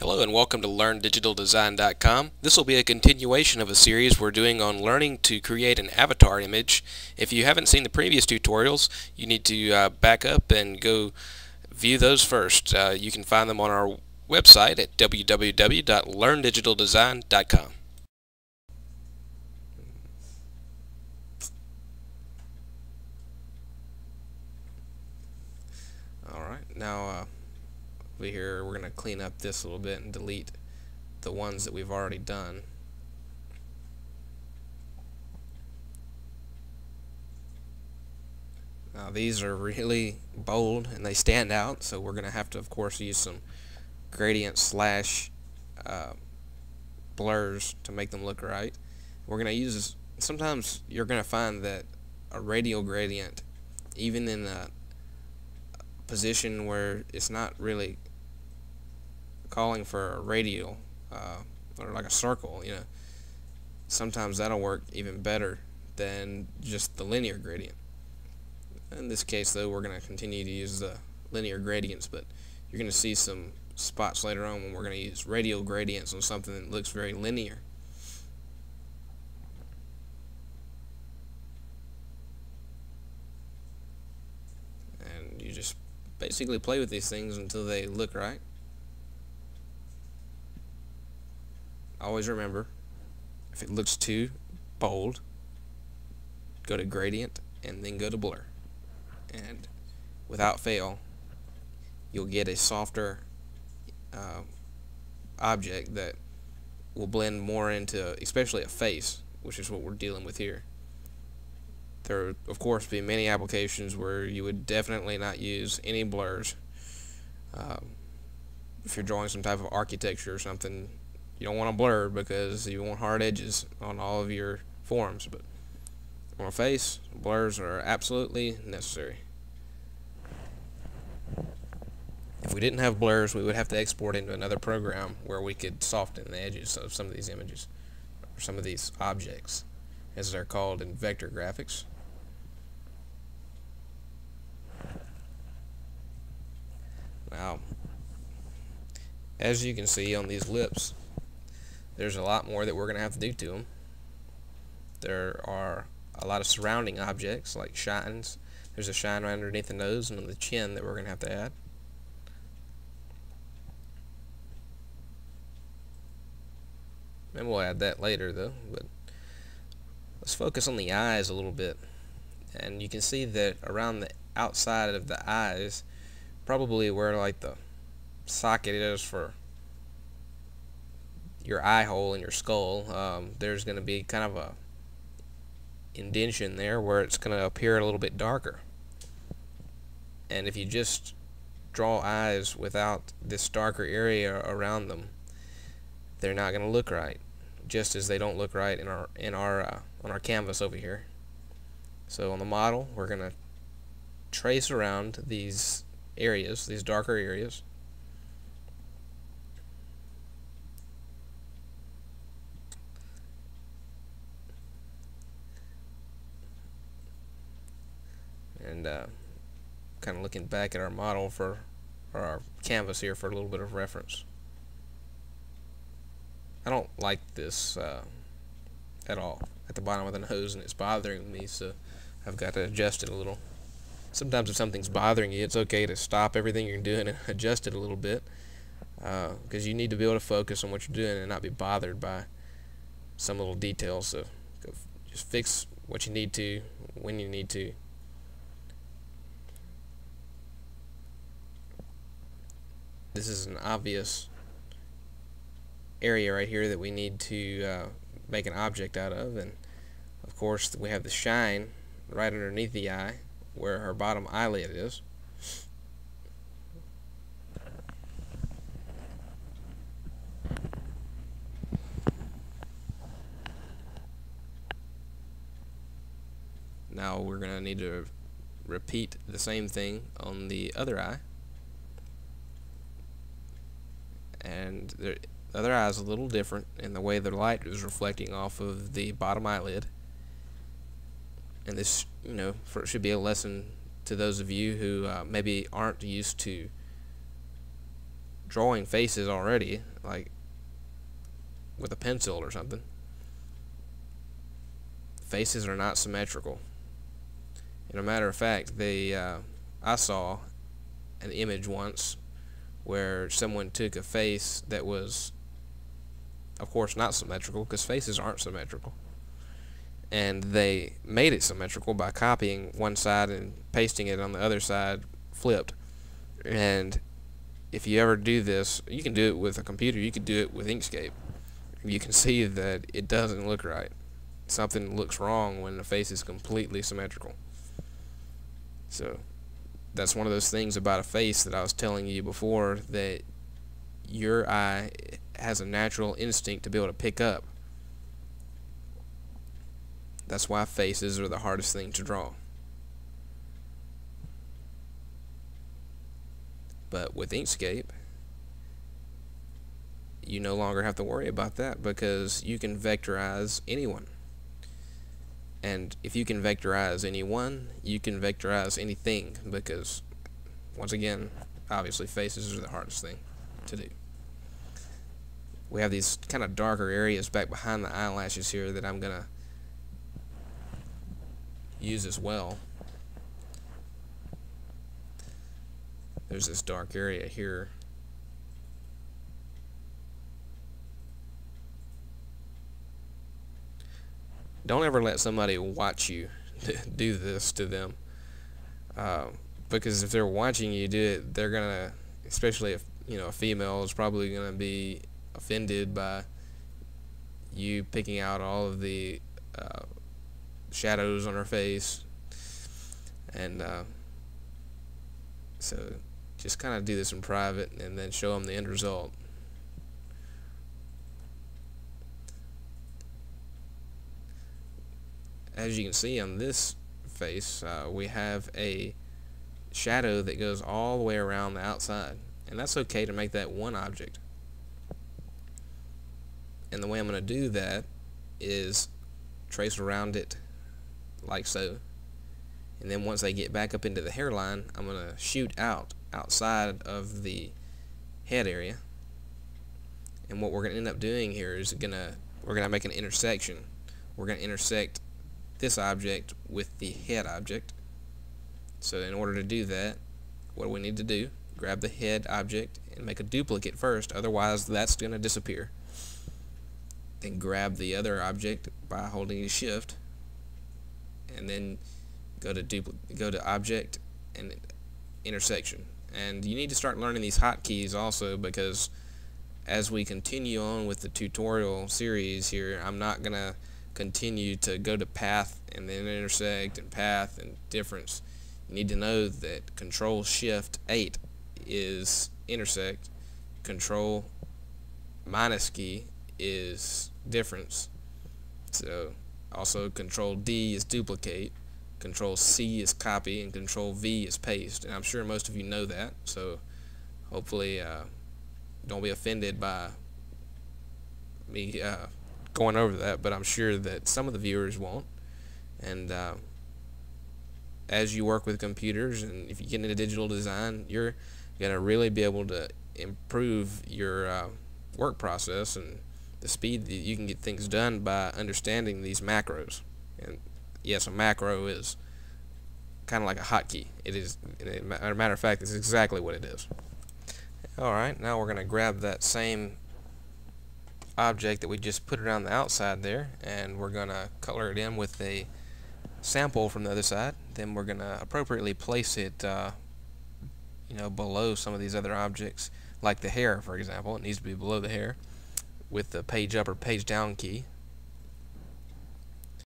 Hello and welcome to LearnDigitalDesign.com. This will be a continuation of a series we're doing on learning to create an avatar image. If you haven't seen the previous tutorials, you need to uh, back up and go view those first. Uh, you can find them on our website at www.learndigitaldesign.com. Alright, now uh, over here we're going to clean up this a little bit and delete the ones that we've already done. Now these are really bold and they stand out so we're going to have to of course use some gradient slash uh, blurs to make them look right. We're going to use, sometimes you're going to find that a radial gradient even in a position where it's not really calling for a radial uh, or like a circle, you know, sometimes that'll work even better than just the linear gradient. In this case, though, we're going to continue to use the linear gradients, but you're going to see some spots later on when we're going to use radial gradients on something that looks very linear. And you just basically play with these things until they look right. Always remember if it looks too bold go to gradient and then go to blur. And without fail you'll get a softer uh, object that will blend more into especially a face which is what we're dealing with here. There of course be many applications where you would definitely not use any blurs. Um, if you're drawing some type of architecture or something you don't want to blur because you want hard edges on all of your forms but on a face blurs are absolutely necessary. If we didn't have blurs we would have to export into another program where we could soften the edges of some of these images or some of these objects as they're called in vector graphics. Now as you can see on these lips there's a lot more that we're going to have to do to them. There are a lot of surrounding objects like shines. There's a shine right underneath the nose and on the chin that we're going to have to add. And we'll add that later though. But let's focus on the eyes a little bit. And you can see that around the outside of the eyes, probably where like the socket is for your eye hole in your skull, um, there's going to be kind of a indention there where it's going to appear a little bit darker. And if you just draw eyes without this darker area around them, they're not going to look right. Just as they don't look right in our in our uh, on our canvas over here. So on the model, we're going to trace around these areas, these darker areas. And uh, kind of looking back at our model for our canvas here for a little bit of reference. I don't like this uh, at all at the bottom of the nose and it's bothering me so I've got to adjust it a little. Sometimes if something's bothering you it's okay to stop everything you're doing and adjust it a little bit because uh, you need to be able to focus on what you're doing and not be bothered by some little details so just fix what you need to when you need to this is an obvious area right here that we need to uh, make an object out of and of course we have the shine right underneath the eye where her bottom eyelid is. Now we're going to need to repeat the same thing on the other eye and their other eye is a little different in the way the light is reflecting off of the bottom eyelid and this you know for, should be a lesson to those of you who uh, maybe aren't used to drawing faces already, like with a pencil or something. Faces are not symmetrical. And a matter of fact, they uh, I saw an image once where someone took a face that was, of course, not symmetrical because faces aren't symmetrical. And they made it symmetrical by copying one side and pasting it on the other side flipped. And if you ever do this, you can do it with a computer, you could do it with Inkscape. You can see that it doesn't look right. Something looks wrong when the face is completely symmetrical. So that's one of those things about a face that I was telling you before that your eye has a natural instinct to be able to pick up. That's why faces are the hardest thing to draw. But with Inkscape, you no longer have to worry about that because you can vectorize anyone. And if you can vectorize anyone, you can vectorize anything because, once again, obviously faces are the hardest thing to do. We have these kind of darker areas back behind the eyelashes here that I'm going to use as well. There's this dark area here. Don't ever let somebody watch you do this to them. Uh, because if they're watching you do it, they're gonna, especially if you know a female is probably gonna be offended by you picking out all of the uh, shadows on her face, and uh, so just kind of do this in private and then show them the end result. As you can see on this face, uh, we have a shadow that goes all the way around the outside. And that's okay to make that one object. And the way I'm going to do that is trace around it like so. And then once I get back up into the hairline, I'm going to shoot out outside of the head area. And what we're going to end up doing here is going to we're going to make an intersection. We're going to intersect this object with the head object. So in order to do that, what do we need to do? Grab the head object and make a duplicate first, otherwise that's going to disappear. Then grab the other object by holding shift and then go to go to object and intersection and you need to start learning these hotkeys also because as we continue on with the tutorial series here I'm not gonna continue to go to path and then intersect and path and difference you need to know that control shift 8 is intersect control minus key is difference so also control D is duplicate Control C is copy and Control V is paste. And I'm sure most of you know that, so hopefully uh, don't be offended by me uh, going over that, but I'm sure that some of the viewers won't. And uh, as you work with computers and if you get into digital design, you're going to really be able to improve your uh, work process and the speed that you can get things done by understanding these macros. And yes, a macro is kind of like a hotkey. It is, as a matter of fact, it's exactly what it is. Alright, now we're going to grab that same object that we just put around the outside there, and we're going to color it in with a sample from the other side. Then we're going to appropriately place it, uh, you know, below some of these other objects, like the hair, for example. It needs to be below the hair with the page up or page down key